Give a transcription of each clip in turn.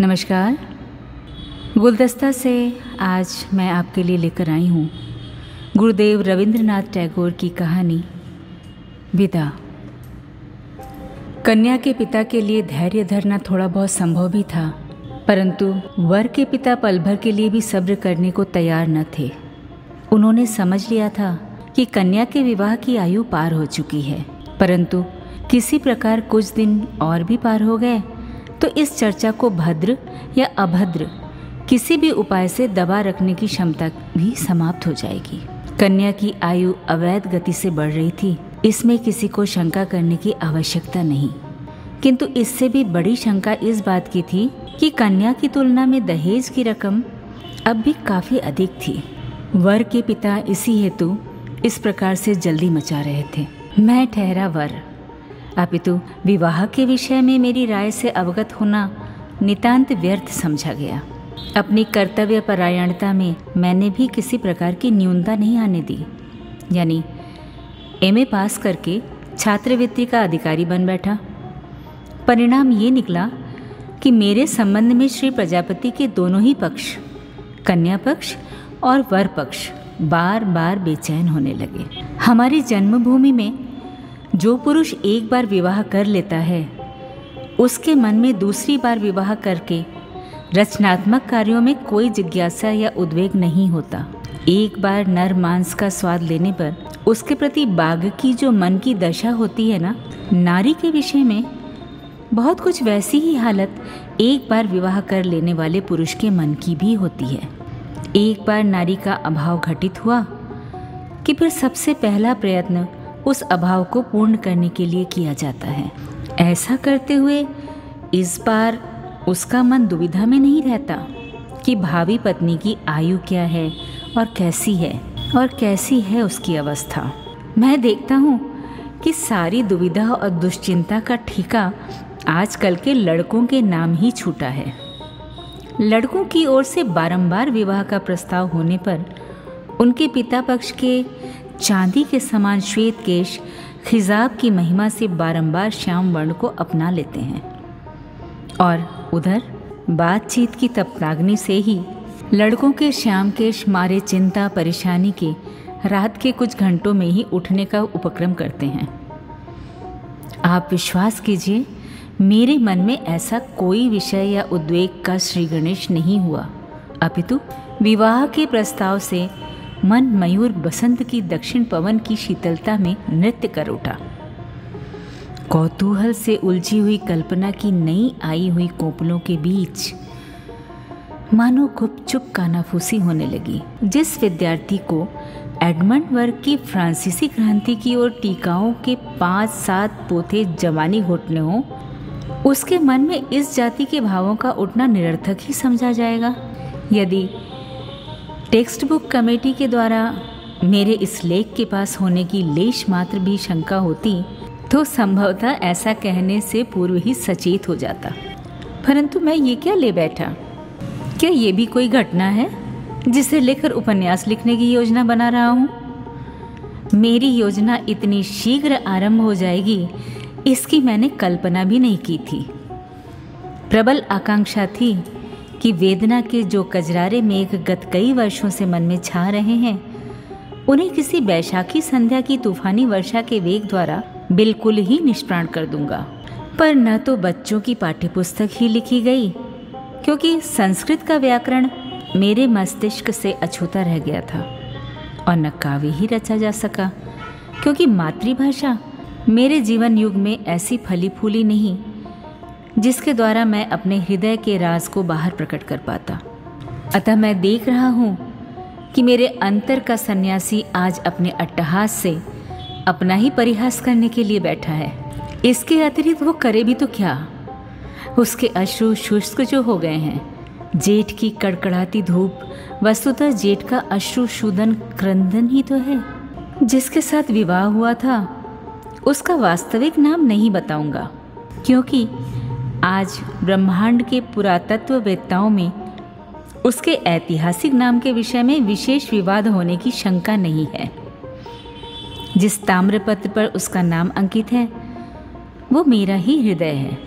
नमस्कार। गुलदस्ता से आज मैं आपके लिए लेकर आई हूँ गुरुदेव रविंद्रनाथ टैगोर की कहानी, विदा। कन्या के पिता के लिए धैर्य धरना थोड़ा बहुत संभव भी था, परंतु वर के पिता पल भर के लिए भी सब्र करने को तैयार न थे। उन्होंने समझ लिया था कि कन्या के विवाह की आयु पार हो चुकी है, परंतु किसी प्रकार कुछ दिन और भी पार हो गए तो इस चर्चा को भद्र या अभद्र किसी भी उपाय से दबा रखने की क्षमता भी समाप्त हो जाएगी। कन्या की आयु अवैध गति से बढ़ रही थी, इसमें किसी को शंका करने की आवश्यकता नहीं। किंतु इससे भी बड़ी शंका इस बात की थी कि कन्या की तुलना में दहेज की रकम अब भी काफ़ी अधिक थी। वर के पिता इसी हेतु इस प्रकार से जल्दी मचा रहे थे। मैं ठहरा वर। अपितु विवाह के विषय में मेरी राय से अवगत होना नितांत व्यर्थ समझा गया। अपनी कर्तव्य परायणता में मैंने भी किसी प्रकार की न्यूनता नहीं आने दी। यानी एमए पास करके छात्रवृत्ति का अधिकारी बन बैठा। परिणाम ये निकला कि मेरे संबंध में श्री प्रजापति के दोनों ही पक्ष, कन्या पक्ष और वर पक्ष बार बार बेचैन होने लगे। हमारी जन्मभूमि में जो पुरुष एक बार विवाह कर लेता है, उसके मन में दूसरी बार विवाह करके रचनात्मक कार्यों में कोई जिज्ञासा या उद्वेग नहीं होता। एक बार नर मांस का स्वाद लेने पर उसके प्रति बाघ की जो मन की दशा होती है ना, नारी के विषय में बहुत कुछ वैसी ही हालत एक बार विवाह कर लेने वाले पुरुष के मन की भी होती है। एक बार नारी का अभाव घटित हुआ कि फिर सबसे पहला प्रयत्न उस अभाव को पूर्ण करने के लिए किया जाता है। ऐसा करते हुए, इस बार उसका मन दुविधा में नहीं रहता कि भावी पत्नी की आयु क्या है और कैसी है, और कैसी है उसकी अवस्था। मैं देखता हूँ कि सारी दुविधा और दुश्चिंता का ठीका आजकल के लड़कों के नाम ही छूटा है। लड़कों की ओर से बारंबार विवाह का प्रस्ताव होने पर उनके पिता पक्ष के चांदी के समान श्वेत केश खिजाब की महिमा से बारंबार श्याम वर्ण को अपना लेते हैं। और उधर बातचीत की तपनाग्नि से ही लड़कों के श्याम केश मारे चिंता परेशानी के रात के कुछ घंटों में ही उठने का उपक्रम करते हैं। आप विश्वास कीजिए, मेरे मन में ऐसा कोई विषय या उद्वेग का श्री गणेश नहीं हुआ। अपितु विवाह के प्रस्ताव से मन मयूर बसंत की दक्षिण पवन की शीतलता में नृत्य कर उठा। कौतूहल से उलझी हुई कल्पना की नई आई हुई कोपलों के बीच, मानो गुपचुप कानाफूसी होने लगी। जिस विद्यार्थी को एडमंड वर्ग की फ्रांसीसी क्रांति की ओर टीकाओं के पाँच सात पोथे जवानी घोटने हो, उसके मन में इस जाति के भावों का उठना निरर्थक ही समझा जाएगा। यदि टेक्स्ट बुक कमेटी के द्वारा मेरे इस लेख के पास होने की लेश मात्र भी शंका होती तो संभवतः ऐसा कहने से पूर्व ही सचेत हो जाता। परंतु मैं ये क्या ले बैठा? क्या ये भी कोई घटना है, जिसे लेकर उपन्यास लिखने की योजना बना रहा हूँ? मेरी योजना इतनी शीघ्र आरंभ हो जाएगी, इसकी मैंने कल्पना भी नहीं की थी। प्रबल आकांक्षा थी कि वेदना के जो कजरारे मेघ गत कई वर्षों से मन में छा रहे हैं, उन्हें किसी बैशाखी संध्या की तूफानी वर्षा के वेग द्वारा बिल्कुल ही निष्प्राण कर दूँगा। पर न तो बच्चों की पाठ्यपुस्तक ही लिखी गई, क्योंकि संस्कृत का व्याकरण मेरे मस्तिष्क से अछूता रह गया था, और न काव्य ही रचा जा सका, क्योंकि मातृभाषा मेरे जीवन युग में ऐसी फली फूली नहीं जिसके द्वारा मैं अपने हृदय के राज को बाहर प्रकट कर पाता। अतः मैं देख रहा हूँ कि मेरे अंतर का सन्यासी आज अपने अट्टहास से अपना ही परिहास करने के लिए बैठा है। इसके अतिरिक्त वो करे भी तो क्या? उसके अश्रु शुष्क जो हो गए हैं। जेठ की कड़कड़ाती धूप, वस्तुतः जेठ का अश्रु शुदन क्रंदन ही तो है। जिसके साथ विवाह हुआ था, उसका वास्तविक नाम नहीं बताऊँगा, क्योंकि आज ब्रह्मांड के पुरातत्ववेत्ताओं में उसके ऐतिहासिक नाम के विषय में विशेष विवाद होने की शंका नहीं है। जिस ताम्रपत्र पर उसका नाम अंकित है, वो मेरा ही हृदय है।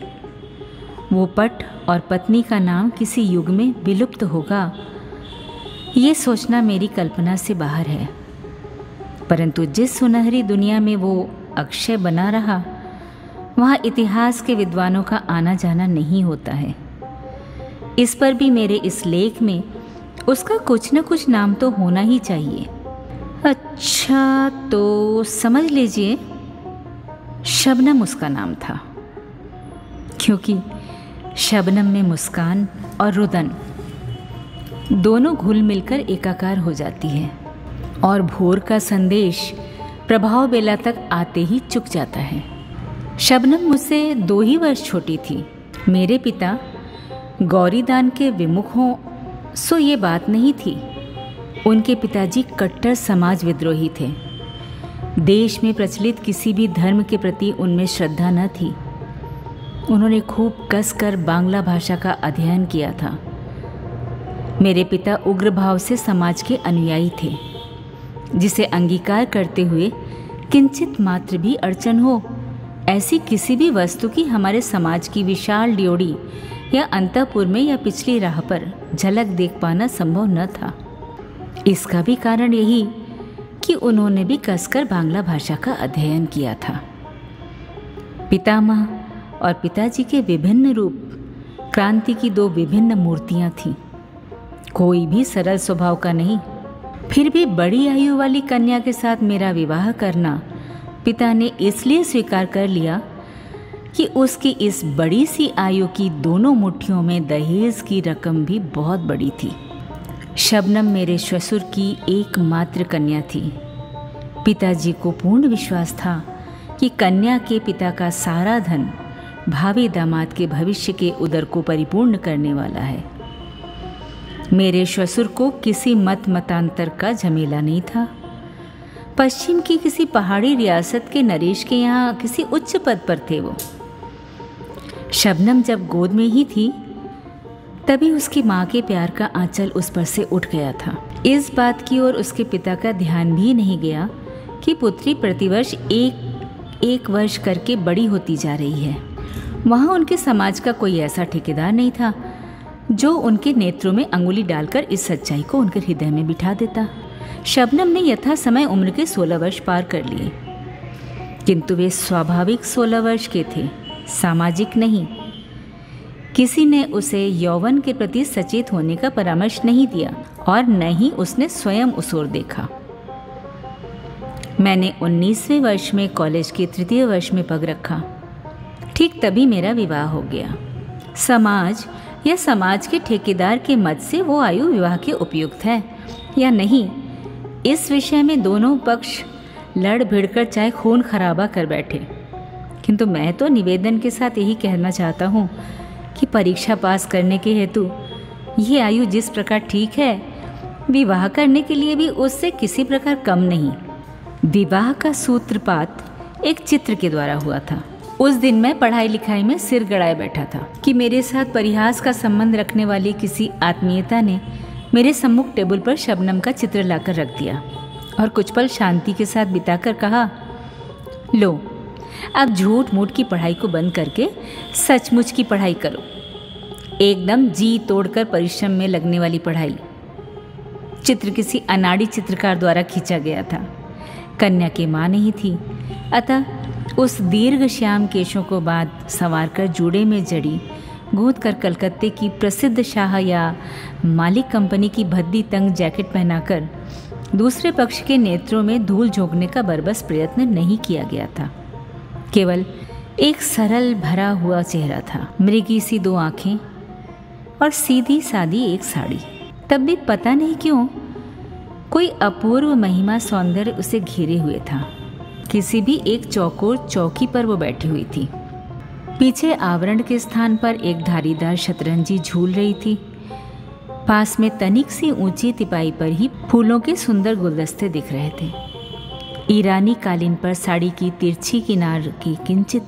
वो पट और पत्नी का नाम किसी युग में विलुप्त होगा, ये सोचना मेरी कल्पना से बाहर है। परंतु जिस सुनहरी दुनिया में वो अक्षय बना रहा वहाँ इतिहास के विद्वानों का आना जाना नहीं होता है। इस पर भी मेरे इस लेख में उसका कुछ न कुछ नाम तो होना ही चाहिए। अच्छा तो समझ लीजिए, शबनम उसका नाम था। क्योंकि शबनम में मुस्कान और रुदन दोनों घुल मिलकर एकाकार हो जाती है और भोर का संदेश प्रभाव बेला तक आते ही चुक जाता है। शबनम मुझसे दो ही वर्ष छोटी थी। मेरे पिता गौरीदान के विमुख हों, सो ये बात नहीं थी। उनके पिताजी कट्टर समाज विद्रोही थे। देश में प्रचलित किसी भी धर्म के प्रति उनमें श्रद्धा न थी। उन्होंने खूब कसकर बांग्ला भाषा का अध्ययन किया था। मेरे पिता उग्र भाव से समाज के अनुयायी थे, जिसे अंगीकार करते हुए किंचित मात्र भी अड़चन हो ऐसी किसी भी वस्तु की हमारे समाज की विशाल ड्योड़ी या अंतपुर में या पिछली राह पर झलक देख पाना संभव न था। इसका भी कारण यही कि उन्होंने भी कसकर बांग्ला भाषा का अध्ययन किया था। पितामह और पिताजी के विभिन्न रूप, क्रांति की दो विभिन्न मूर्तियाँ थीं। कोई भी सरल स्वभाव का नहीं, फिर भी बड़ी आयु वाली कन्या के साथ मेरा विवाह करना पिता ने इसलिए स्वीकार कर लिया कि उसकी इस बड़ी सी आयु की दोनों मुट्ठियों में दहेज की रकम भी बहुत बड़ी थी। शबनम मेरे ससुर की एकमात्र कन्या थी। पिताजी को पूर्ण विश्वास था कि कन्या के पिता का सारा धन भावी दामाद के भविष्य के उदर को परिपूर्ण करने वाला है। मेरे ससुर को किसी मत मतांतर का झमेला नहीं था। पश्चिम की किसी पहाड़ी रियासत के नरेश के यहाँ किसी उच्च पद पर थे वो। शबनम जब गोद में ही थी, तभी उसकी माँ के प्यार का आंचल उस पर से उठ गया था। इस बात की ओर उसके पिता का ध्यान भी नहीं गया कि पुत्री प्रतिवर्ष एक एक वर्ष करके बड़ी होती जा रही है। वहाँ उनके समाज का कोई ऐसा ठेकेदार नहीं था, जो उनके नेत्रों में अंगुली डालकर इस सच्चाई को उनके हृदय में बिठा देता। शबनम ने यथा समय उम्र के सोलह वर्ष पार कर लिए। किंतु वे स्वाभाविक सोलह वर्ष के थे, सामाजिक नहीं। किसी ने उसे यौवन के प्रति सचेत होने का परामर्श नहीं दिया और न ही उसने स्वयं उस ओर देखा। मैंने 19वें वर्ष में कॉलेज के तृतीय वर्ष में पग रखा। ठीक तभी मेरा विवाह हो गया। समाज, या समाज के ठेकेदार के मत से वो आयु विवाह के उपयुक्त है या नहीं इस विषय में दोनों पक्ष लड़ भिड़कर चाहे खून खराबा कर बैठे। किंतु मैं तो निवेदन के साथ यही कहना चाहता हूँ कि परीक्षा पास करने के हेतु ये आयु जिस प्रकार ठीक है, विवाह करने के लिए भी उससे किसी प्रकार कम नहीं। विवाह का सूत्रपात एक चित्र के द्वारा हुआ था। उस दिन मैं पढ़ाई लिखाई में सिर गड़ाए बैठा था कि मेरे साथ परिहास का संबंध रखने वाली किसी आत्मीयता ने मेरे सम्मुख टेबल पर शबनम का चित्र लाकर रख दिया और कुछ पल शांति के साथ बिताकर कहा, लो, अब झूठ मूठ की पढ़ाई को बंद करके सचमुच की पढ़ाई करो। एकदम जी तोड़कर परिश्रम में लगने वाली पढ़ाई। चित्र किसी अनाड़ी चित्रकार द्वारा खींचा गया था। कन्या की माँ नहीं थी। अतः उस दीर्घ श्याम केशों को बाद संवार कर जूड़े में जड़ी कर कलकत्ते की प्रसिद्ध शाह या मालिक कंपनी की भद्दी तंग जैकेट पहनाकर दूसरे पक्ष के नेत्रों में धूल झोंकने का बरबस प्रयत्न नहीं किया गया था। केवल एक सरल भरा हुआ चेहरा था। मृगी सी दो आँखें और सीधी सादी एक साड़ी। तब भी पता नहीं क्यों कोई अपूर्व महिमा सौंदर्य उसे घेरे हुए था। किसी भी एक चौकोर चौकी पर वो बैठी हुई थी। पीछे आवरण के स्थान पर एक धारीदार शतरंजी झूल रही थी। पास में तनिक सी ऊँची तिपाई पर ही फूलों के सुंदर गुलदस्ते दिख रहे थे। ईरानी कालीन पर साड़ी की तिरछी किनार की किंचित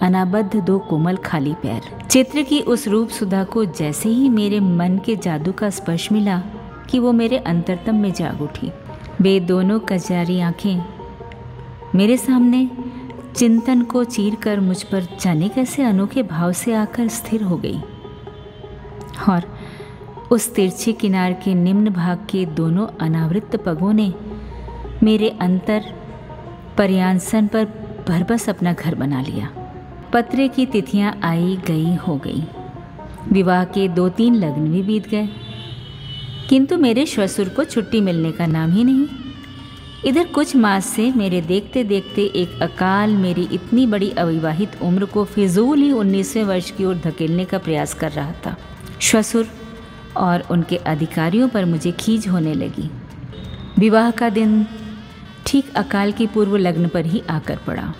अनाबद्ध दो कोमल खाली पैर। चित्र की उस रूप सुधा को जैसे ही मेरे मन के जादू का स्पर्श मिला कि वो मेरे अंतरतम में जाग उठी। वे दोनों कचारी आँखें मेरे सामने चिंतन को चीर कर मुझ पर जाने कैसे अनोखे भाव से आकर स्थिर हो गई। और उस तिरछे किनार के निम्न भाग के दोनों अनावृत पगों ने मेरे अंतर पर्यांसन पर भरबस अपना घर बना लिया। पत्रे की तिथियाँ आई गई हो गई। विवाह के दो तीन लग्न भी बीत गए। किंतु मेरे श्वसुर को छुट्टी मिलने का नाम ही नहीं। इधर कुछ मास से मेरे देखते देखते एक अकाल मेरी इतनी बड़ी अविवाहित उम्र को फिजूल ही उन्नीसवें वर्ष की ओर धकेलने का प्रयास कर रहा था। श्वसुर और उनके अधिकारियों पर मुझे खींच होने लगी। विवाह का दिन ठीक अकाल की पूर्व लग्न पर ही आकर पड़ा।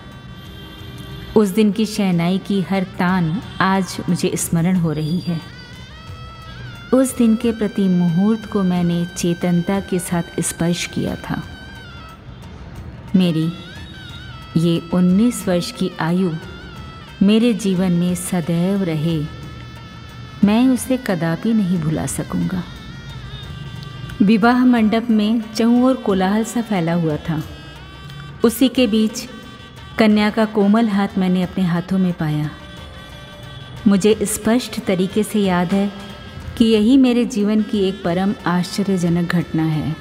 उस दिन की शहनाई की हर तान आज मुझे स्मरण हो रही है। उस दिन के प्रति मुहूर्त को मैंने चेतनता के साथ स्पर्श किया था। मेरी। ये उन्नीस वर्ष की आयु मेरे जीवन में सदैव रहे। मैं उसे कदापि नहीं भुला सकूँगा। विवाह मंडप में चहु और कोलाहल सा फैला हुआ था। उसी के बीच कन्या का कोमल हाथ मैंने अपने हाथों में पाया। मुझे स्पष्ट तरीके से याद है कि यही मेरे जीवन की एक परम आश्चर्यजनक घटना है।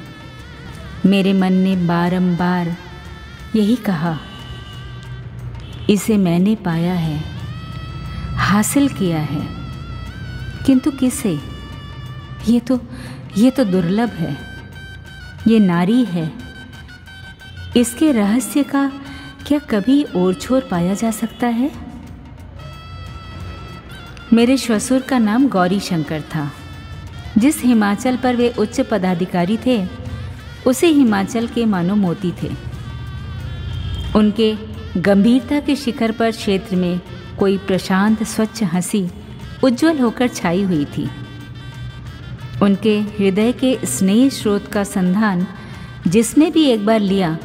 मेरे मन ने बारंबार यही कहा। इसे मैंने पाया है, हासिल किया है। किंतु किसे? ये तो ये तो दुर्लभ है। ये नारी है। इसके रहस्य का क्या कभी और छोर पाया जा सकता है? मेरे श्वसुर का नाम गौरी शंकर था। जिस हिमाचल पर वे उच्च पदाधिकारी थे, उसे हिमाचल के मानो मोती थे। उनके गंभीरता के शिखर पर क्षेत्र में कोई प्रशांत स्वच्छ हँसी उज्जवल होकर छाई हुई थी। उनके हृदय के स्नेह स्रोत का संधान जिसने भी एक बार लिया,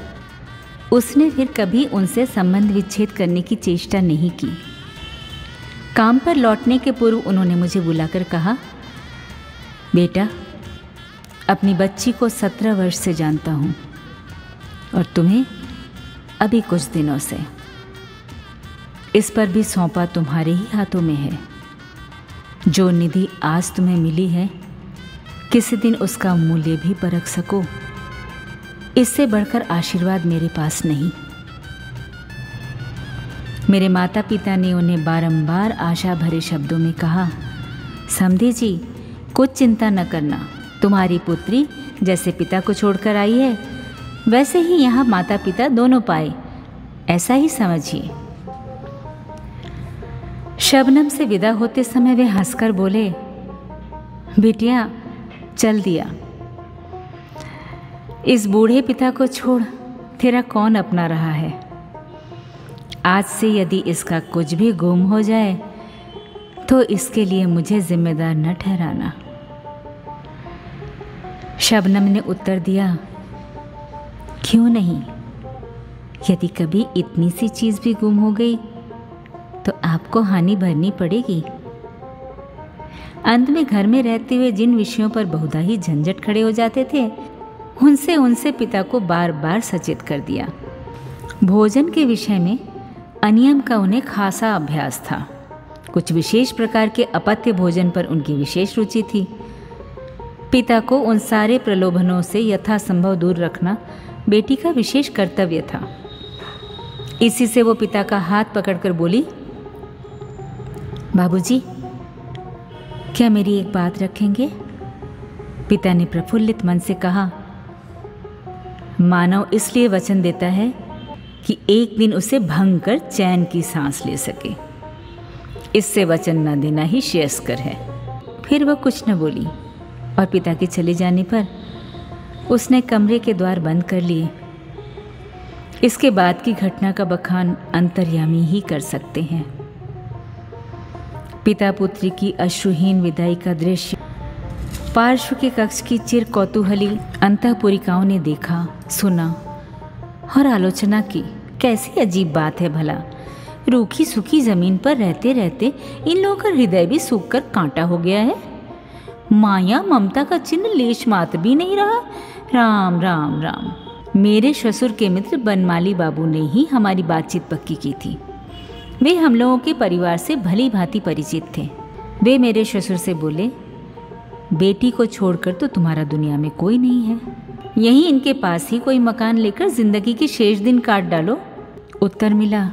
उसने फिर कभी उनसे संबंध विच्छेद करने की चेष्टा नहीं की। काम पर लौटने के पूर्व उन्होंने मुझे बुलाकर कहा, बेटा, अपनी बच्ची को सत्रह वर्ष से जानता हूँ और तुम्हें अभी कुछ दिनों से। इस पर भी सौंपा तुम्हारे ही हाथों में है। जो निधि आज तुम्हें मिली है, किसी दिन उसका मूल्य भी परख सको। इससे बढ़कर आशीर्वाद मेरे पास नहीं। मेरे माता पिता ने उन्हें बारंबार आशा भरे शब्दों में कहा समझे जी, कुछ चिंता न करना। तुम्हारी पुत्री जैसे पिता को छोड़कर आई है वैसे ही यहाँ माता पिता दोनों पाए। ऐसा ही समझिए। शबनम से विदा होते समय वे हंसकर बोले, बिटिया, चल दिया। इस बूढ़े पिता को छोड़ तेरा कौन अपना रहा है? आज से यदि इसका कुछ भी गुम हो जाए तो इसके लिए मुझे जिम्मेदार न ठहराना। शबनम ने उत्तर दिया क्यों नहीं? यदि कभी इतनी सी चीज़ भी गुम हो गई तो आपको हानि भरनी पड़ेगी। अंत में घर में रहते हुए जिन विषयों पर बहुधा ही झंझट खड़े हो जाते थे, उनसे उनसे पिता को बार बार सचेत कर दिया। भोजन के विषय में अनियम का उन्हें खासा अभ्यास था। कुछ विशेष प्रकार के अपत्य भोजन पर उनकी विशेष रुचि थी। पिता को उन सारे प्रलोभनों से यथासंभव दूर रखना बेटी का विशेष कर्तव्य था। इसी से वो पिता का हाथ पकड़कर बोली बाबूजी, क्या मेरी एक बात रखेंगे? पिता ने प्रफुल्लित मन से कहा मानव इसलिए वचन देता है कि एक दिन उसे भंग कर चैन की सांस ले सके। इससे वचन न देना ही श्रेयस्कर है। फिर वह कुछ न बोली और पिता के चले जाने पर उसने कमरे के द्वार बंद कर लिए। इसके बाद की घटना का बखान अंतर्यामी ही कर सकते हैं। पिता पुत्री की अश्रुहीन विदाई का दृश्य, पार्श्व के कक्ष की चिर कौतूहली अंतपुरिकाओं ने देखा, सुना और आलोचना की, कैसी अजीब बात है भला। रूखी सूखी ज़मीन पर रहते रहते इन लोगों का हृदय भी सूख कर कांटा हो गया है। माया, ममता का चिन्ह लेश मात्र भी नहीं रहा। राम राम राम। मेरे ससुर के मित्र बनमाली बाबू ने ही हमारी बातचीत पक्की की थी। वे हम लोगों के परिवार से भली भांति परिचित थे। वे मेरे ससुर से बोले, बेटी को छोड़कर तो तुम्हारा दुनिया में कोई नहीं है। यहीं इनके पास ही कोई मकान लेकर ज़िंदगी के शेष दिन काट डालो। उत्तर मिला,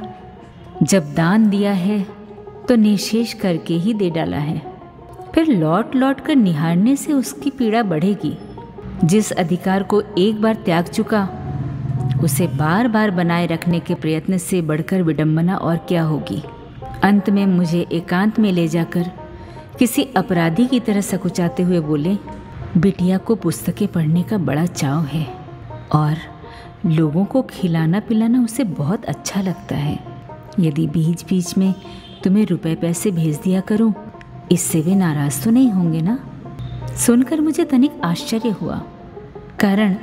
जब दान दिया है तो निशेष करके ही दे डाला है। फिर लौट लौट कर निहारने से उसकी पीड़ा बढ़ेगी। जिस अधिकार को एक बार त्याग चुका, उसे बार बार बनाए रखने के प्रयत्न से बढ़कर विडंबना और क्या होगी? अंत में मुझे एकांत में ले जाकर किसी अपराधी की तरह सकुचाते हुए बोले, बिटिया को पुस्तकें पढ़ने का बड़ा चाव है और लोगों को खिलाना पिलाना उसे बहुत अच्छा लगता है। यदि बीच बीच में तुम्हें रुपए पैसे भेज दिया करूँ, इससे वे नाराज़ तो नहीं होंगे ना? सुनकर मुझे तनिक आश्चर्य हुआ। कारण,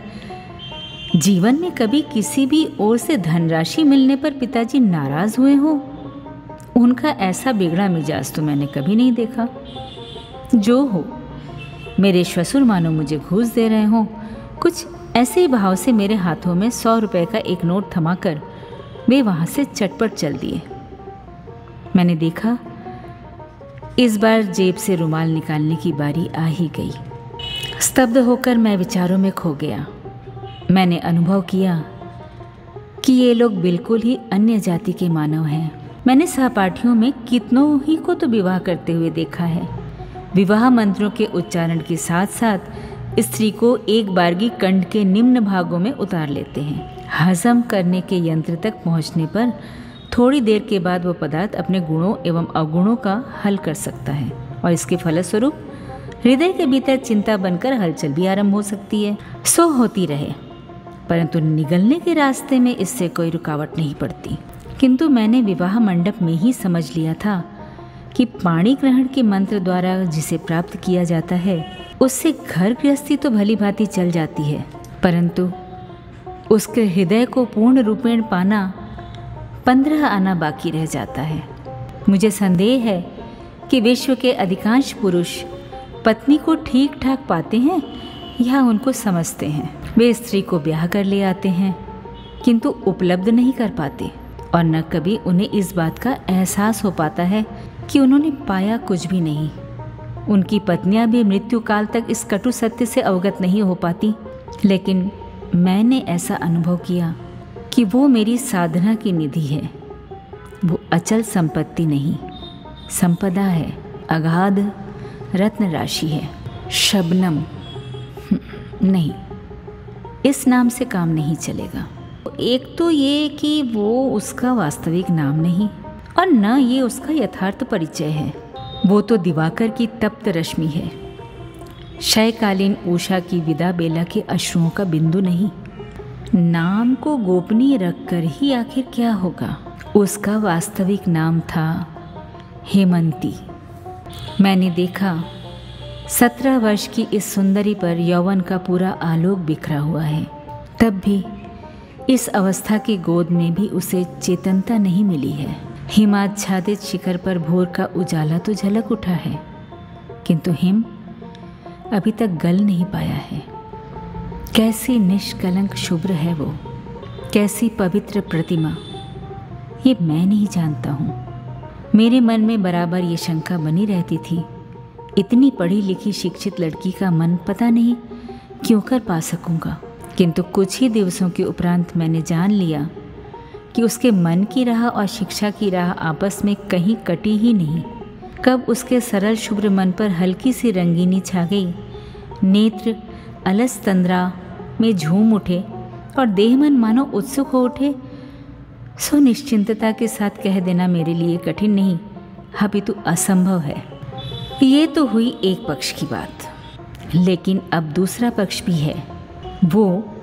जीवन में कभी किसी भी ओर से धनराशि मिलने पर पिताजी नाराज़ हुए हो, उनका ऐसा बिगड़ा मिजाज तो मैंने कभी नहीं देखा। जो हो, मेरे ससुर मानो मुझे घूस दे रहे हो, कुछ ऐसे ही भाव से मेरे हाथों में सौ रुपए का एक नोट थमाकर वे वहाँ से चटपट चल दिए। मैंने देखा इस बार जेब से रुमाल निकालने की बारी आ ही गई। स्तब्ध होकर मैं विचारों में खो गया। मैंने अनुभव किया कि ये लोग बिल्कुल ही अन्य जाति के मानव हैं। मैंने सहपाठियों में कितनों ही को तो विवाह करते हुए देखा है। विवाह मंत्रों के उच्चारण के साथ साथ स्त्री को एक बारगी कंठ के निम्न भागों में उतार लेते हैं। हजम करने के यंत्र तक पहुँचने पर थोड़ी देर के बाद वह पदार्थ अपने गुणों एवं अवगुणों का हल कर सकता है और इसके फलस्वरूप हृदय के भीतर चिंता बनकर हलचल भी आरंभ हो सकती है। सो होती रहे। परंतु निगलने के रास्ते में इससे कोई रुकावट नहीं पड़ती। किंतु मैंने विवाह मंडप में ही समझ लिया था कि पाणी ग्रहण के मंत्र द्वारा जिसे प्राप्त किया जाता है, उससे घर गृहस्थी तो भली भांति चल जाती है। परंतु उसके हृदय को पूर्ण रूपेण पाना पंद्रह आना बाकी रह जाता है। मुझे संदेह है कि विश्व के अधिकांश पुरुष पत्नी को ठीक ठाक पाते हैं या उनको समझते हैं। वे स्त्री को ब्याह कर ले आते हैं, किंतु उपलब्ध नहीं कर पाते और न कभी उन्हें इस बात का एहसास हो पाता है कि उन्होंने पाया कुछ भी नहीं। उनकी पत्नियाँ भी मृत्यु काल तक इस कटु सत्य से अवगत नहीं हो पाती, लेकिन मैंने ऐसा अनुभव किया। कि वो मेरी साधना की निधि है। वो अचल संपत्ति नहीं संपदा है अगाध रत्न राशि है शबनम। हम्म, नहीं इस नाम से काम नहीं चलेगा। एक तो ये कि वो उसका वास्तविक नाम नहीं और न ये उसका यथार्थ परिचय है। वो तो दिवाकर की तप्त रश्मि है। क्षयकालीन उषा की विदा बेला के अश्रुओं का बिंदु नहीं। नाम को गोपनीय रखकर ही आखिर क्या होगा? उसका वास्तविक नाम था हेमंती। मैंने देखा, सत्रह वर्ष की इस सुंदरी पर यौवन का पूरा आलोक बिखरा हुआ है। तब भी इस अवस्था की गोद में भी उसे चेतनता नहीं मिली है। हिमाच्छादित शिखर पर भोर का उजाला तो झलक उठा है, किंतु हिम अभी तक गल नहीं पाया है। कैसी निष्कलंक शुभ्र है वो, कैसी पवित्र प्रतिमा। ये मैं नहीं जानता हूँ। मेरे मन में बराबर ये शंका बनी रहती थी। इतनी पढ़ी लिखी शिक्षित लड़की का मन पता नहीं क्यों कर पा सकूँगा। किंतु कुछ ही दिवसों के उपरांत मैंने जान लिया कि उसके मन की राह और शिक्षा की राह आपस में कहीं कटी ही नहीं। कब उसके सरल शुभ्र मन पर हल्की सी रंगीनी छा गई, नेत्र, अलस तंद्रा में झूम उठे और देह मन मानो उत्सुक हो उठे। सो निश्चिंतता के साथ कह देना मेरे लिए कठिन नहीं अभी तो असंभव है। ये तो हुई एक पक्ष की बात। लेकिन अब दूसरा पक्ष भी है। वो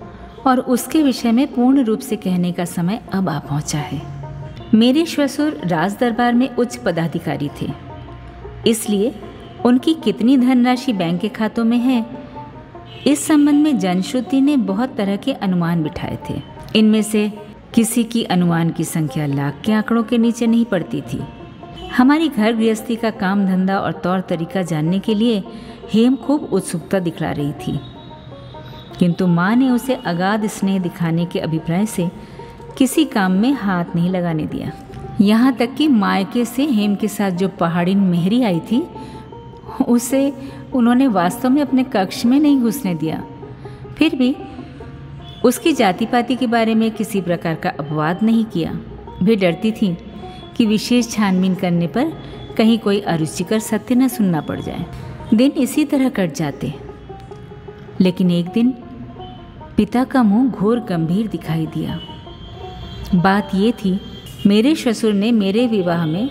और उसके विषय में पूर्ण रूप से कहने का समय अब आ पहुँचा है। मेरे श्वसुर राज दरबार में उच्च पदाधिकारी थे। इसलिए उनकी कितनी धनराशि बैंक के खातों में है इस संबंध में जनश्रुति ने बहुत तरह के अनुमान बिठाए थे। इनमें से किसी की अनुमान की संख्या लाख के आंकड़ों के नीचे नहीं पड़ती थी। हमारी घर गृहस्थी का काम धंधा और तौर तरीका जानने के लिए हेम खूब उत्सुकता दिखला रही थी। किंतु माँ ने उसे अगाध स्नेह दिखाने के अभिप्राय से किसी काम में हाथ नहीं लगाने दिया। यहाँ तक कि मायके से हेम के साथ जो पहाड़ी मेहरी आई थी उसे उन्होंने वास्तव में अपने कक्ष में नहीं घुसने दिया। फिर भी उसकी जाति पाति के बारे में किसी प्रकार का अपवाद नहीं किया। वे डरती थी कि विशेष छानबीन करने पर कहीं कोई अरुचिकर सत्य न सुनना पड़ जाए। दिन इसी तरह कट जाते। लेकिन एक दिन पिता का मुँह घोर गंभीर दिखाई दिया। बात ये थी, मेरे ससुर ने मेरे विवाह में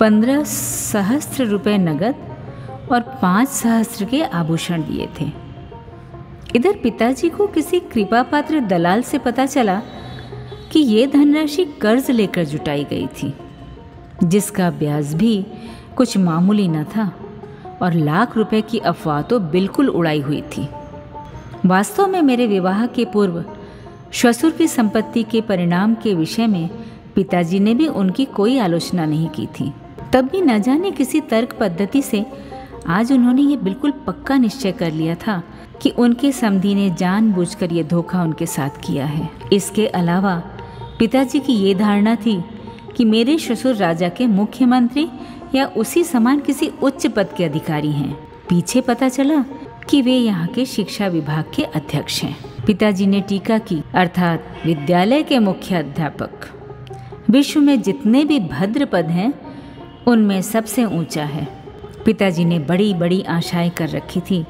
पंद्रह सहस्त्र रुपये नगद और पाँच सहस्त्र के आभूषण दिए थे। इधर पिताजी को किसी कृपा पात्र दलाल से पता चला कि ये धनराशि कर्ज लेकर जुटाई गई थी, जिसका ब्याज भी कुछ मामूली न था और लाख रुपए की अफवाह तो बिल्कुल उड़ाई हुई थी। वास्तव में मेरे विवाह के पूर्व श्वसुर की संपत्ति के परिणाम के विषय में पिताजी ने भी उनकी कोई आलोचना नहीं की थी। तब भी न जाने किसी तर्क पद्धति से आज उन्होंने ये बिल्कुल पक्का निश्चय कर लिया था कि उनके समधी ने जानबूझकर ये धोखा उनके साथ किया है। इसके अलावा, पिताजी की ये धारणा थी कि मेरे ससुर राजा के मुख्यमंत्री या उसी समान किसी उच्च पद के अधिकारी हैं। पीछे पता चला कि वे यहाँ के शिक्षा विभाग के अध्यक्ष हैं। पिताजी ने टीका की, अर्थात विद्यालय के मुख्य अध्यापक। विश्व में जितने भी भद्र पद हैं, उनमें सबसे ऊँचा है। पिताजी ने बड़ी बड़ी आशाएँ कर रखी थी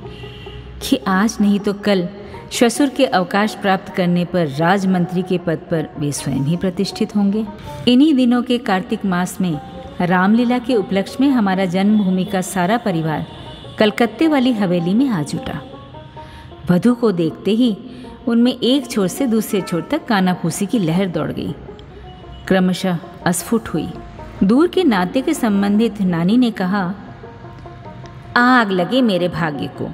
कि आज नहीं तो कल ससुर के अवकाश प्राप्त करने पर राजमंत्री के पद पर वे स्वयं ही प्रतिष्ठित होंगे। इन्हीं दिनों के कार्तिक मास में रामलीला के उपलक्ष्य में हमारा जन्मभूमि का सारा परिवार कलकत्ते वाली हवेली में आ जुटा। वधु को देखते ही उनमें एक छोर से दूसरे छोर तक कानाफूसी की लहर दौड़ गई। क्रमशः अस्फुट हुई। दूर के नाते के संबंधित नानी ने कहा आग लगे मेरे भाग्य को।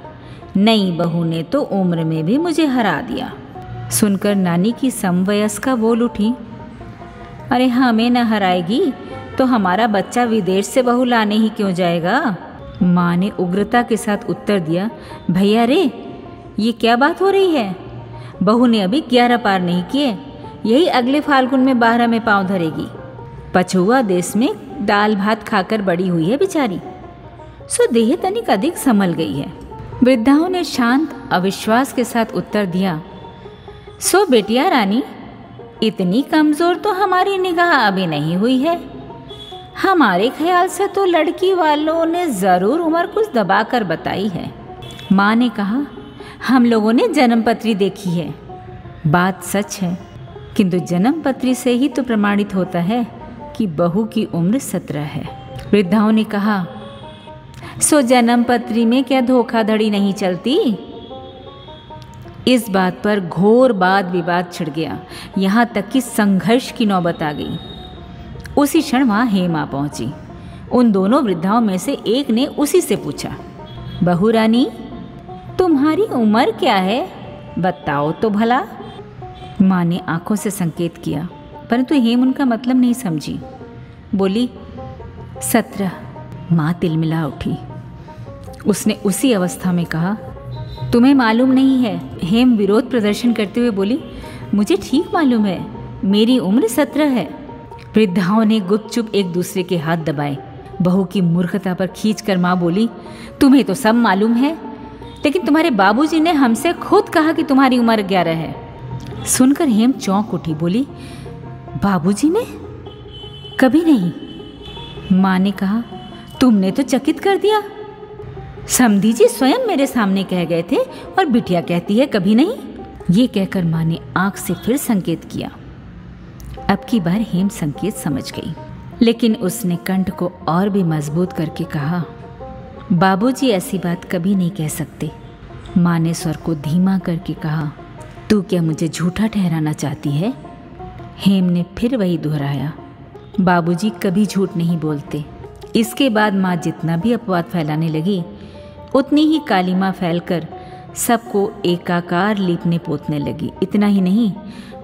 नई बहू ने तो उम्र में भी मुझे हरा दिया। सुनकर नानी की समवयस्का बोल उठी, अरे हमें न हराएगी तो हमारा बच्चा विदेश से बहू लाने ही क्यों जाएगा? माँ ने उग्रता के साथ उत्तर दिया, भैया रे, ये क्या बात हो रही है? बहू ने अभी ग्यारह पार नहीं किए, यही अगले फाल्गुन में बारह में पाँव धरेगी। पछुआ देश में दाल भात खाकर बड़ी हुई है बेचारी। सो देह तनिक अधिक संभल गई है। वृद्धाओं ने शांत, अविश्वास के साथ उत्तर दिया, सो बेटिया रानी, इतनी कमज़ोर तो हमारी निगाह अभी नहीं हुई है। हमारे ख्याल से तो लड़की वालों ने ज़रूर उम्र कुछ दबा कर बताई है। माँ ने कहा, हम लोगों ने जन्म पत्री देखी है। बात सच है, किंतु जन्म पत्री से ही तो प्रमाणित होता है कि बहू की उम्र सत्रह है। वृद्धाओं ने कहा सो जन्म पत्री में क्या धोखाधड़ी नहीं चलती? इस बात पर घोर वाद विवाद छिड़ गया। यहाँ तक कि संघर्ष की नौबत आ गई। उसी क्षण वहाँ हेमा पहुँची। उन दोनों वृद्धाओं में से एक ने उसी से पूछा, बहू रानी, तुम्हारी उम्र क्या है? बताओ तो भला। माँ ने आँखों से संकेत किया, परंतु हेम उनका मतलब नहीं समझी। बोली, सत्रह। माँ तिलमिला उठी। उसने उसी अवस्था में कहा, तुम्हें मालूम नहीं है? हेम विरोध प्रदर्शन करते हुए बोली, मुझे ठीक मालूम है, मेरी उम्र सत्रह है। वृद्धाओं ने गुपचुप एक दूसरे के हाथ दबाए। बहू की मूर्खता पर खींच कर माँ बोली, तुम्हें तो सब मालूम है, लेकिन तुम्हारे बाबूजी ने हमसे खुद कहा कि तुम्हारी उम्र ग्यारह है। सुनकर हेम चौंक उठी, बोली, बाबूजी ने? कभी नहीं। माँ ने कहा तुमने तो चकित कर दिया। समधी जी स्वयं मेरे सामने कह गए थे और बिटिया कहती है, कभी नहीं? ये कहकर माँ ने आँख से फिर संकेत किया। अब की बार हेम संकेत समझ गई, लेकिन उसने कंठ को और भी मज़बूत करके कहा, बाबूजी, ऐसी बात कभी नहीं कह सकते। माँ ने स्वर को धीमा करके कहा, तू क्या मुझे झूठा ठहराना चाहती है? हेम ने फिर वही दोहराया, बाबूजी, कभी झूठ नहीं बोलते। इसके बाद माँ जितना भी अपवाद फैलाने लगी, उतनी ही काली कालीमा फैलकर सबको एकाकार लीपने पोतने लगी। इतना ही नहीं,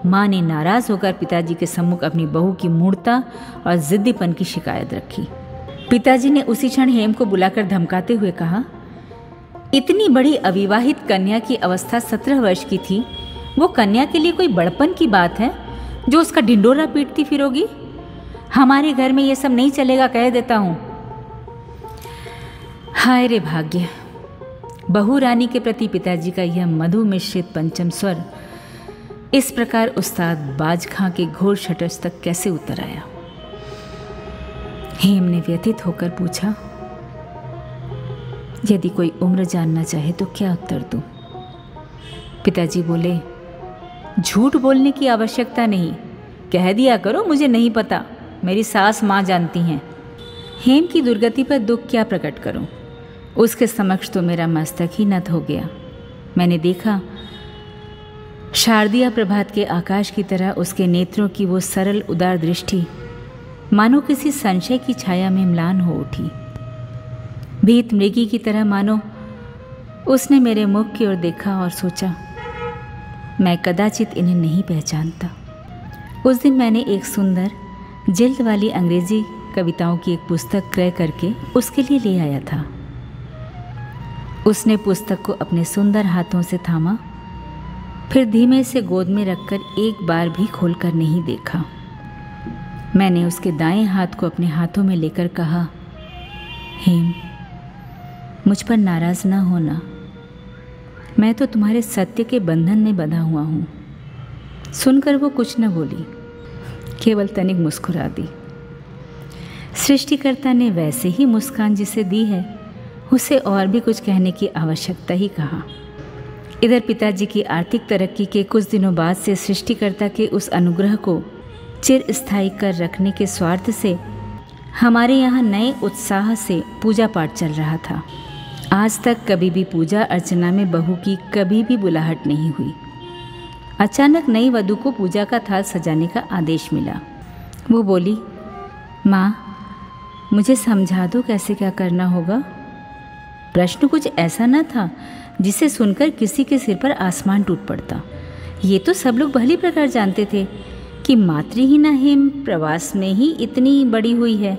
माँ ने नाराज़ होकर पिताजी के सम्मुख अपनी बहू की मूर्ता और जिद्दीपन की शिकायत रखी। पिताजी ने उसी क्षण हेम को बुलाकर धमकाते हुए कहा, इतनी बड़ी अविवाहित कन्या की अवस्था सत्रह वर्ष की थी। वो कन्या के लिए कोई बड़पन की बात है, जो उसका ढिंडोरा पीटती फिरोगी? हमारे घर में ये सब नहीं चलेगा, कह देता हूँ। हाय रे भाग्य, बहु रानी के प्रति पिताजी का यह मधु मिश्रित पंचम स्वर, इस प्रकार उस्ताद बाज खां के घोर शटर्स तक कैसे उतर आया? हेम ने व्यथित होकर पूछा, यदि कोई उम्र जानना चाहे तो क्या उत्तर दूँ? पिताजी बोले, झूठ बोलने की आवश्यकता नहीं, कह दिया करो, मुझे नहीं पता। मेरी सास माँ जानती हैं। हेम की दुर्गति पर दुख क्या प्रकट करूँ? उसके समक्ष तो मेरा मस्तक ही नत हो गया। मैंने देखा, शारदिया प्रभात के आकाश की तरह उसके नेत्रों की वो सरल, उदार दृष्टि, मानो किसी संशय की छाया में म्लान हो उठी। भीत मृगी की तरह मानो, उसने मेरे मुख की ओर देखा और सोचा, मैं कदाचित इन्हें नहीं पहचानता। उस दिन मैंने एक सुंदर जिल्द वाली अंग्रेज़ी कविताओं की एक पुस्तक क्रय करके उसके लिए ले आया था। उसने पुस्तक को अपने सुंदर हाथों से थामा, फिर धीमे से गोद में रखकर एक बार भी खोलकर नहीं देखा। मैंने उसके दाएँ हाथ को अपने हाथों में लेकर कहा, हेम, मुझ पर नाराज़ ना होना। मैं तो तुम्हारे सत्य के बंधन में बंधा हुआ हूँ। सुनकर वो कुछ न बोली। केवल तनिक मुस्कुरा दी। सृष्टिकर्ता ने वैसे ही मुस्कान जिसे दी है, उसे और भी कुछ कहने की आवश्यकता ही कहा। इधर पिताजी की आर्थिक तरक्की के कुछ दिनों बाद से सृष्टिकर्ता के उस अनुग्रह को चिर स्थायी कर रखने के स्वार्थ से हमारे यहाँ नए उत्साह से पूजा पाठ चल रहा था। आज तक कभी भी पूजा अर्चना में बहू की कभी भी बुलाहट नहीं हुई। अचानक नई वधु को पूजा का थाल सजाने का आदेश मिला। वो बोली, माँ, मुझे समझा दो कैसे क्या करना होगा। प्रश्न कुछ ऐसा न था जिसे सुनकर किसी के सिर पर आसमान टूट पड़ता। ये तो सब लोग भली प्रकार जानते थे कि मातृहीना हेम प्रवास में ही इतनी बड़ी हुई है।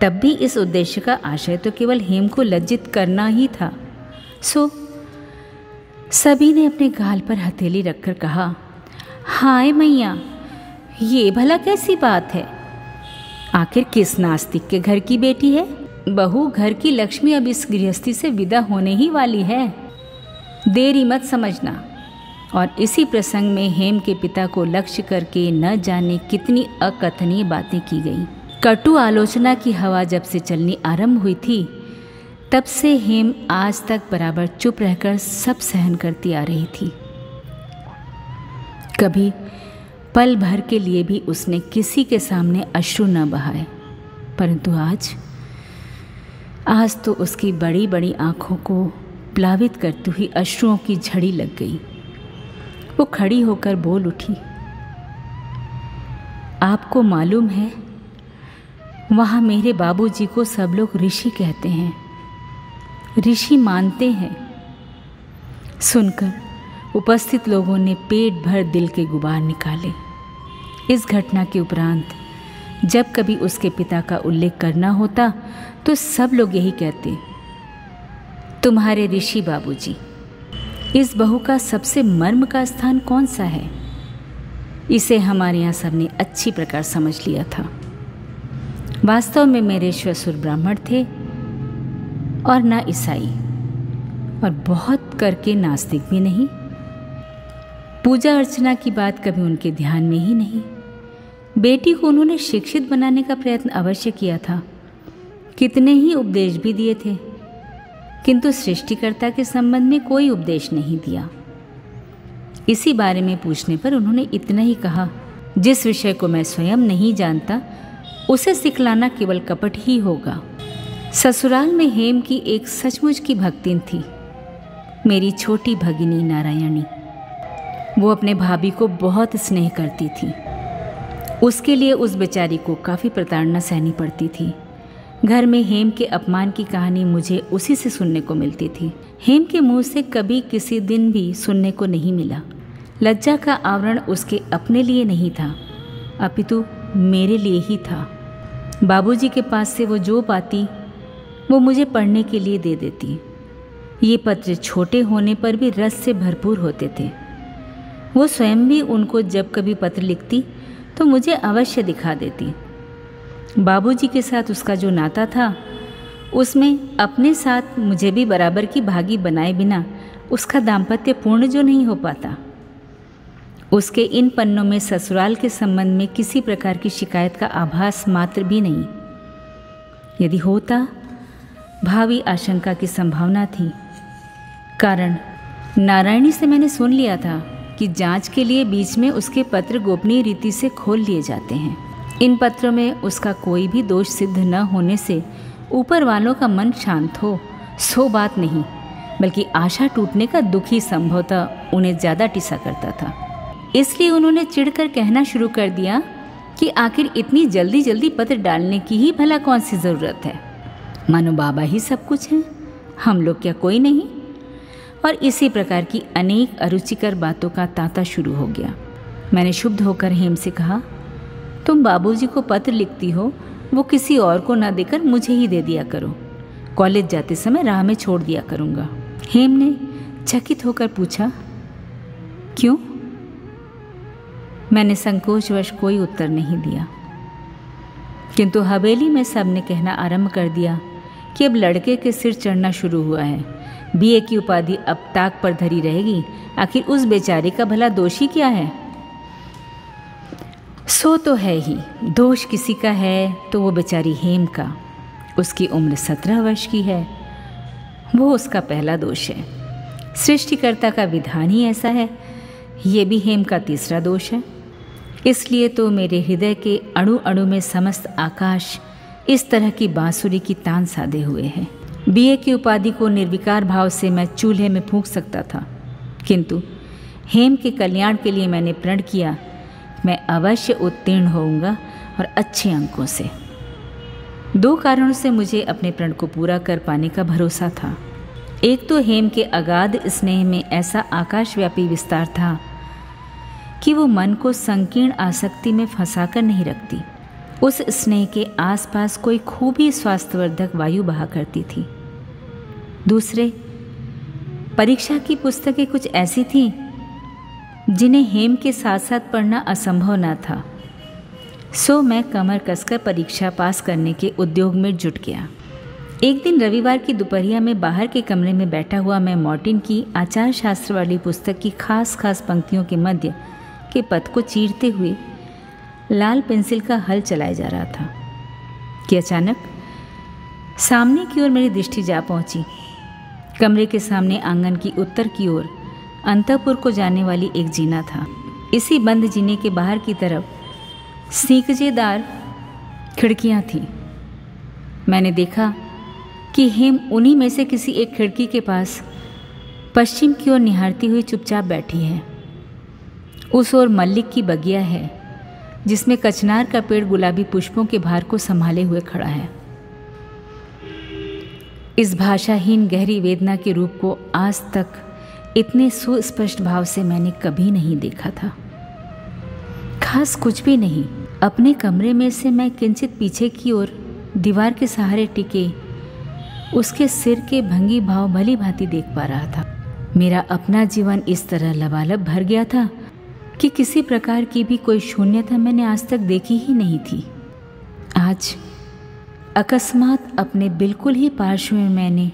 तब भी इस उद्देश्य का आशय तो केवल हेम को लज्जित करना ही था। सो सभी ने अपने गाल पर हथेली रखकर कहा, हाय मैया, ये भला कैसी बात है? आखिर किस नास्तिक के घर की बेटी है? बहू घर की लक्ष्मी अब इस गृहस्थी से विदा होने ही वाली है। देरी मत समझना। और इसी प्रसंग में हेम के पिता को लक्ष्य करके न जाने कितनी अकथनीय बातें की गई। कटु आलोचना की हवा जब से चलनी आरंभ हुई थी तब से हेम आज तक बराबर चुप रहकर सब सहन करती आ रही थी। कभी पल भर के लिए भी उसने किसी के सामने अश्रु न बहाए, परंतु आज आज तो उसकी बड़ी बड़ी आँखों को प्लावित करती हुई अश्रुओं की झड़ी लग गई। वो खड़ी होकर बोल उठी, आपको मालूम है, वहाँ मेरे बाबूजी को सब लोग ऋषि कहते हैं। ऋषि मानते हैं। सुनकर उपस्थित लोगों ने पेट भर दिल के गुबार निकाले। इस घटना के उपरांत जब कभी उसके पिता का उल्लेख करना होता तो सब लोग यही कहते, तुम्हारे ऋषि बाबूजी, इस बहू का सबसे मर्म का स्थान कौन सा है? इसे हमारे यहाँ सबने अच्छी प्रकार समझ लिया था। वास्तव में मेरे श्वसुर ब्राह्मण थे और ना ईसाई। और बहुत करके नास्तिक भी नहीं। पूजा अर्चना की बात कभी उनके ध्यान में ही नहीं। बेटी को उन्होंने शिक्षित बनाने का प्रयत्न अवश्य किया था। कितने ही उपदेश भी दिए थे, किंतु सृष्टिकर्ता के संबंध में कोई उपदेश नहीं दिया। इसी बारे में पूछने पर उन्होंने इतना ही कहा, जिस विषय को मैं स्वयं नहीं जानता, उसे सिखलाना केवल कपट ही होगा। ससुराल में हेम की एक सचमुच की भक्तिन थी। मेरी छोटी भगिनी नारायणी, वो अपने भाभी को बहुत स्नेह करती थी। उसके लिए उस बेचारी को काफ़ी प्रताड़ना सहनी पड़ती थी। घर में हेम के अपमान की कहानी मुझे उसी से सुनने को मिलती थी। हेम के मुँह से कभी किसी दिन भी सुनने को नहीं मिला। लज्जा का आवरण उसके अपने लिए नहीं था, अपितु मेरे लिए ही था। बाबूजी के पास से वो जो पाती वो मुझे पढ़ने के लिए दे देती। ये पत्र छोटे होने पर भी रस से भरपूर होते थे। वो स्वयं भी उनको जब कभी पत्र लिखती तो मुझे अवश्य दिखा देती। बाबूजी के साथ उसका जो नाता था, उसमें अपने साथ मुझे भी बराबर की भागी बनाए बिना उसका दाम्पत्य पूर्ण जो नहीं हो पाता। उसके इन पन्नों में ससुराल के संबंध में किसी प्रकार की शिकायत का आभास मात्र भी नहीं। यदि होता भावी आशंका की संभावना थी। कारण, नारायणी से मैंने सुन लिया था कि जाँच के लिए बीच में उसके पत्र गोपनीय रीति से खोल लिए जाते हैं। इन पत्रों में उसका कोई भी दोष सिद्ध न होने से ऊपर वालों का मन शांत हो, सो बात नहीं, बल्कि आशा टूटने का दुखी संभवतः उन्हें ज़्यादा टिसा करता था। इसलिए उन्होंने चिढ़कर कहना शुरू कर दिया कि आखिर इतनी जल्दी जल्दी पत्र डालने की ही भला कौन सी ज़रूरत है? मानो बाबा ही सब कुछ है। हम लोग क्या कोई नहीं? और इसी प्रकार की अनेक अरुचिकर बातों का तांता शुरू हो गया। मैंने शुद्ध होकर हेम से कहा, तुम बाबूजी को पत्र लिखती हो, वो किसी और को ना देकर मुझे ही दे दिया करो। कॉलेज जाते समय राह में छोड़ दिया करूँगा। हेम ने चकित होकर पूछा, क्यों? मैंने संकोचवश कोई उत्तर नहीं दिया। किंतु हवेली में सबने कहना आरंभ कर दिया कि अब लड़के के सिर चढ़ना शुरू हुआ है। बीए की उपाधि अब ताक पर धरी रहेगी। आखिर उस बेचारे का भला दोषी क्या है? सो तो है ही। दोष किसी का है तो वो बेचारी हेम का। उसकी उम्र सत्रह वर्ष की है। वो उसका पहला दोष है। सृष्टिकर्ता का विधान ही ऐसा है। ये भी हेम का तीसरा दोष है। इसलिए तो मेरे हृदय के अणु अणु में समस्त आकाश इस तरह की बांसुरी की तान साधे हुए है। बीए की उपाधि को निर्विकार भाव से मैं चूल्हे में फूंक सकता था। किंतु हेम के कल्याण के लिए मैंने प्रण किया। मैं अवश्य उत्तीर्ण होऊँगा और अच्छे अंकों से। दो कारणों से मुझे अपने प्रण को पूरा कर पाने का भरोसा था। एक तो हेम के अगाध स्नेह में ऐसा आकाशव्यापी विस्तार था कि वो मन को संकीर्ण आसक्ति में फंसाकर नहीं रखती। उस स्नेह के आसपास कोई खूब स्वास्थ्यवर्धक वायु बहा करती थी। दूसरे, परीक्षा की पुस्तकें कुछ ऐसी थीं, जिन्हें हेम के साथ साथ पढ़ना असंभव न था। सो मैं कमर कसकर परीक्षा पास करने के उद्योग में जुट गया। एक दिन रविवार की दोपहरिया में बाहर के कमरे में बैठा हुआ मैं मॉर्टिन की आचार शास्त्र वाली पुस्तक की खास खास पंक्तियों के मध्य के पद को चीरते हुए लाल पेंसिल का हल चलाया जा रहा था। कि अचानक सामने की ओर मेरी दृष्टि जा पहुँची। कमरे के सामने आँगन की उत्तर की ओर अंतपुर को जाने वाली एक जीना था। इसी बंद जीने के बाहर की तरफ़ सीकजेदार खिड़कियाँ थीं। मैंने देखा कि हेम उन्हीं में से किसी एक खिड़की के पास पश्चिम की ओर निहारती हुई चुपचाप बैठी है। उस ओर मल्लिक की बगिया है। जिसमें कचनार का पेड़ गुलाबी पुष्पों के भार को संभाले हुए खड़ा है। इस भाषाहीन गहरी वेदना के रूप को आज तक इतने सुस्पष्ट भाव से मैंने कभी नहीं देखा था। खास कुछ भी नहीं, अपने कमरे में से मैं किंचित पीछे की ओर दीवार के सहारे टिके, उसके सिर के भंगी भाव भली भांति देख पा रहा था। मेरा अपना जीवन इस तरह लबालब भर गया था कि किसी प्रकार की भी कोई शून्यता मैंने आज तक देखी ही नहीं थी। आज अकस्मात अपने बिल्कुल ही पार्श्व में मैंने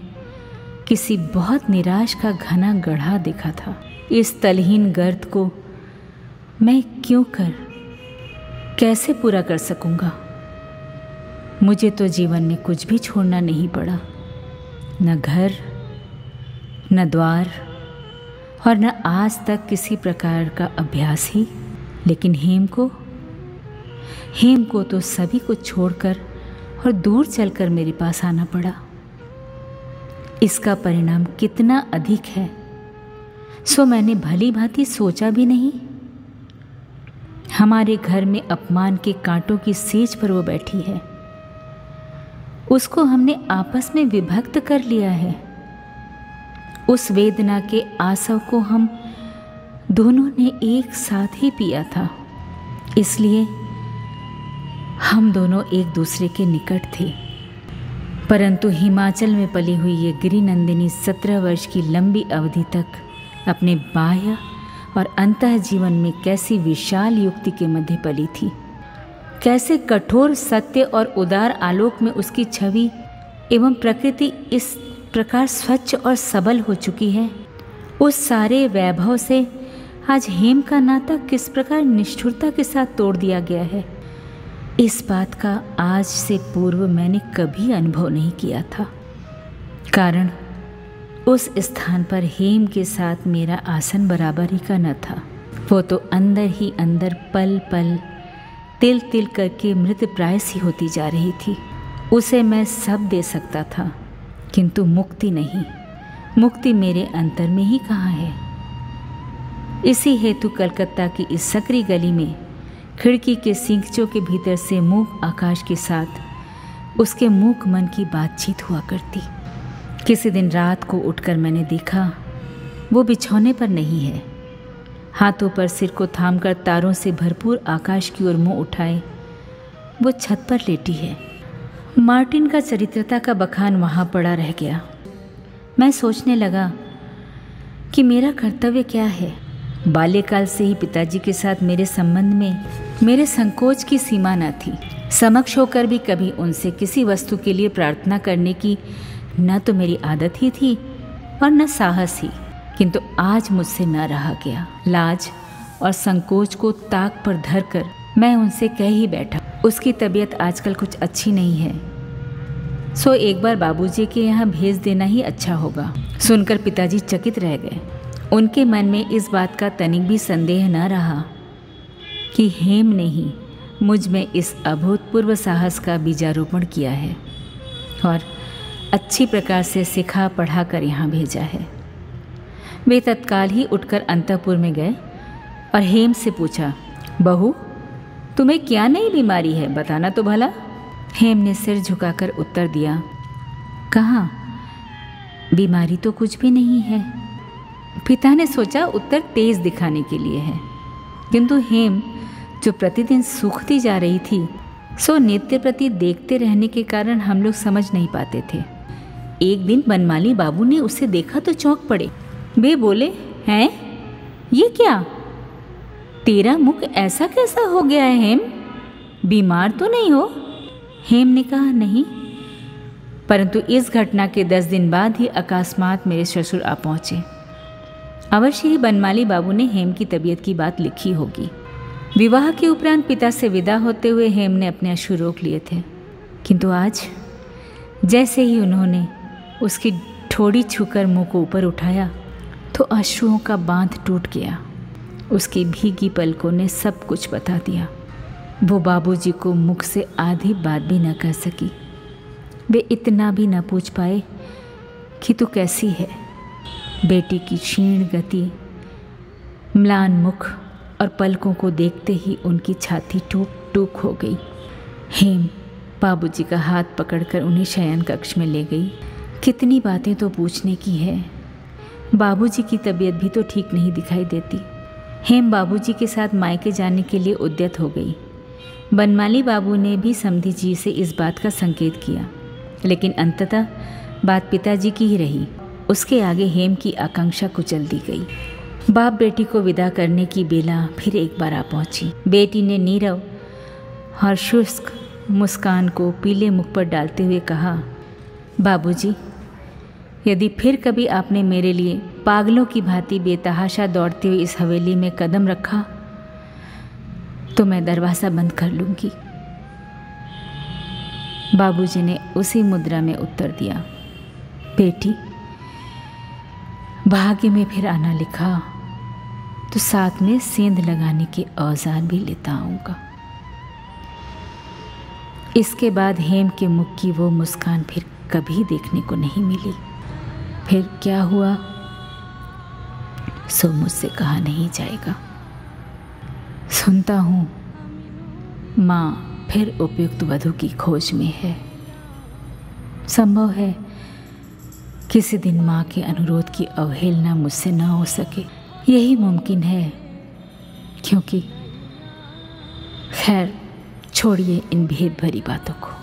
किसी बहुत निराश का घना गढ़ा देखा था। इस तलहीन गर्द को मैं क्यों कर, कैसे पूरा कर सकूँगा? मुझे तो जीवन में कुछ भी छोड़ना नहीं पड़ा। न घर, न द्वार और न आज तक किसी प्रकार का अभ्यास ही, लेकिन हेम को? हेम को तो सभी को छोड़कर और दूर चलकर मेरे पास आना पड़ा। इसका परिणाम कितना अधिक है, सो मैंने भली भांति सोचा भी नहीं। हमारे घर में अपमान के कांटों की सेज पर वो बैठी है। उसको हमने आपस में विभक्त कर लिया है। उस वेदना के आसव को हम दोनों ने एक साथ ही पिया था। इसलिए हम दोनों एक दूसरे के निकट थे। परंतु हिमाचल में पली हुई ये गिरिनंदिनी सत्रह वर्ष की लंबी अवधि तक अपने बाह्य और अंत जीवन में कैसी विशाल युक्ति के मध्य पली थी। कैसे कठोर सत्य और उदार आलोक में उसकी छवि एवं प्रकृति इस प्रकार स्वच्छ और सबल हो चुकी है। उस सारे वैभव से आज हेम का नाता किस प्रकार निष्ठुरता के साथ तोड़ दिया गया है। इस बात का आज से पूर्व मैंने कभी अनुभव नहीं किया था। कारण, उस स्थान पर हेम के साथ मेरा आसन बराबर का न था। वो तो अंदर ही अंदर पल पल तिल तिल करके मृत प्राय सी होती जा रही थी। उसे मैं सब दे सकता था। किंतु मुक्ति नहीं। मुक्ति मेरे अंतर में ही कहाँ है? इसी हेतु कलकत्ता की इस सकरी गली में, खिड़की के सिंकचों के भीतर से मूक आकाश के साथ उसके मूक मन की बातचीत हुआ करती। किसी दिन रात को उठकर मैंने देखा, वो बिछौने पर नहीं है। हाथों पर सिर को थामकर तारों से भरपूर आकाश की ओर मुँह उठाए, वो छत पर लेटी है। मार्टिन का चरित्रता का बखान वहाँ पड़ा रह गया। मैं सोचने लगा कि मेरा कर्तव्य क्या है? बाल्यकाल से ही पिताजी के साथ मेरे संबंध में मेरे संकोच की सीमा न थी। समक्ष होकर भी कभी उनसे किसी वस्तु के लिए प्रार्थना करने की न तो मेरी आदत ही थी और न साहस ही। किंतु आज मुझसे न रहा गया। लाज और संकोच को ताक पर धर कर मैं उनसे कह ही बैठा। उसकी तबीयत आजकल कुछ अच्छी नहीं है। सो एक बार बाबूजी के यहाँ भेज देना ही अच्छा होगा। सुनकर पिताजी चकित रह गए। उनके मन में इस बात का तनिक भी संदेह न रहा कि हेम ने ही मुझमें इस अभूतपूर्व साहस का बीजारोपण किया है और अच्छी प्रकार से सिखा पढ़ा कर यहाँ भेजा है। वे तत्काल ही उठकर अंतपुर में गए और हेम से पूछा, बहू तुम्हें क्या नई बीमारी है, बताना तो भला। हेम ने सिर झुकाकर उत्तर दिया, कहाँ? बीमारी तो कुछ भी नहीं है। पिता ने सोचा उत्तर तेज दिखाने के लिए है। किंतु हेम, जो प्रतिदिन सूखती जा रही थी, सो नित्य प्रति देखते रहने के कारण हम लोग समझ नहीं पाते थे। एक दिन बनमाली बाबू ने उसे देखा तो चौंक पड़े। वे बोले, हैं? ये क्या? तेरा मुख ऐसा कैसा हो गया है, हेम? बीमार तो नहीं हो? हेम ने कहा, नहीं। परंतु इस घटना के दस दिन बाद ही अकस्मात मेरे ससुर आ पहुँचे। अवश्य ही बनमाली बाबू ने हेम की तबीयत की बात लिखी होगी। विवाह के उपरांत पिता से विदा होते हुए हेम ने अपने अश्रु रोक लिए थे। किंतु आज, जैसे ही उन्होंने उसकी ठोड़ी छूकर मुँह को ऊपर उठाया तो अश्रुओं का बाँध टूट गया। उसकी भीगी पलकों ने सब कुछ बता दिया। वो बाबूजी को मुख से आधी बात भी न कह सकी। वे इतना भी न पूछ पाए कि तू कैसी है। बेटी की क्षीण गति, म्लान मुख और पलकों को देखते ही उनकी छाती टूक टूक हो गई। हेम, बाबूजी का हाथ पकड़कर उन्हें शयन कक्ष में ले गई। कितनी बातें तो पूछने की है। बाबूजी की तबीयत भी तो ठीक नहीं दिखाई देती। हेम बाबूजी के साथ मायके जाने के लिए उद्यत हो गई। बनमाली बाबू ने भी समधी जी से इस बात का संकेत किया। लेकिन अंततः बात पिताजी की ही रही। उसके आगे हेम की आकांक्षा कुचल दी गई। बाप बेटी को विदा करने की बेला फिर एक बार आ पहुँची। बेटी ने नीरव और शुष्क मुस्कान को पीले मुख पर डालते हुए कहा बाबूजी, यदि फिर कभी आपने मेरे लिए पागलों की भांति बेतहाशा दौड़ते हुए इस हवेली में कदम रखा तो मैं दरवाज़ा बंद कर लूँगी। बाबूजी ने उसी मुद्रा में उत्तर दिया, बेटी, भाग्य में फिर आना लिखा तो साथ में सेंध लगाने के औज़ार भी लेता आऊँगा। इसके बाद हेम के मुख की वो मुस्कान फिर कभी देखने को नहीं मिली। फिर क्या हुआ? सो मुझसे कहा नहीं जाएगा। सुनता हूँ। माँ फिर उपयुक्त वधु की खोज में है। संभव है किसी दिन माँ के अनुरोध की अवहेलना मुझसे न हो सके। यही मुमकिन है, क्योंकि खैर, छोड़िए इन भेद भरी बातों को।